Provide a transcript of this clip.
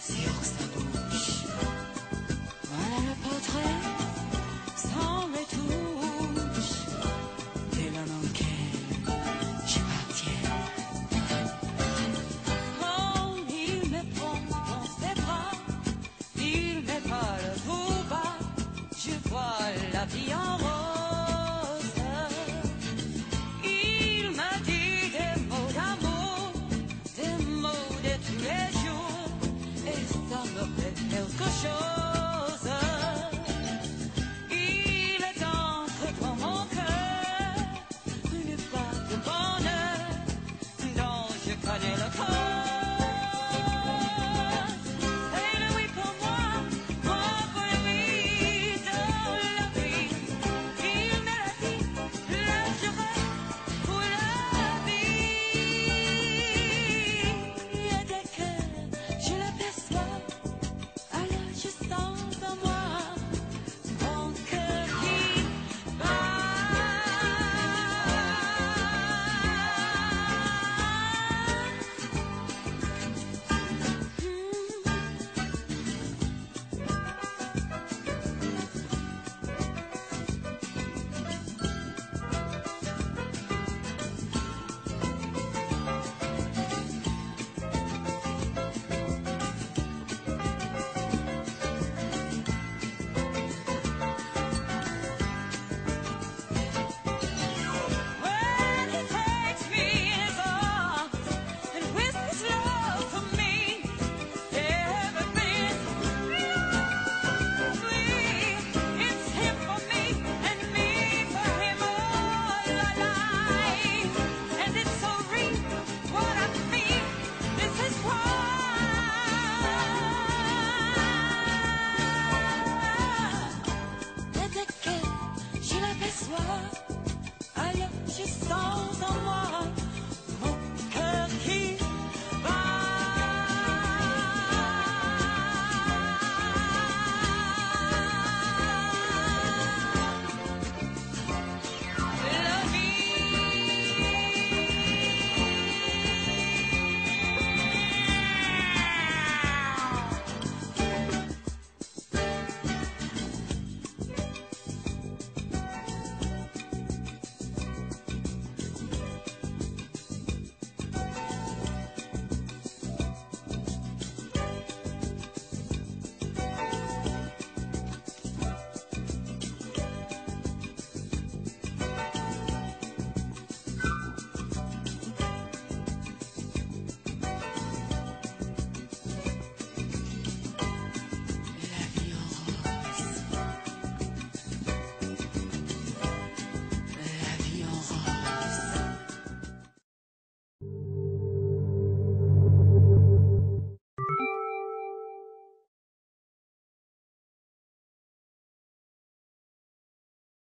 s'il sa bouche. Voilà le portrait, sans retouche, de l'homme auquel je m'appartiens. Quand il me prend dans ses bras, il me parle tout bas, je vois la vie en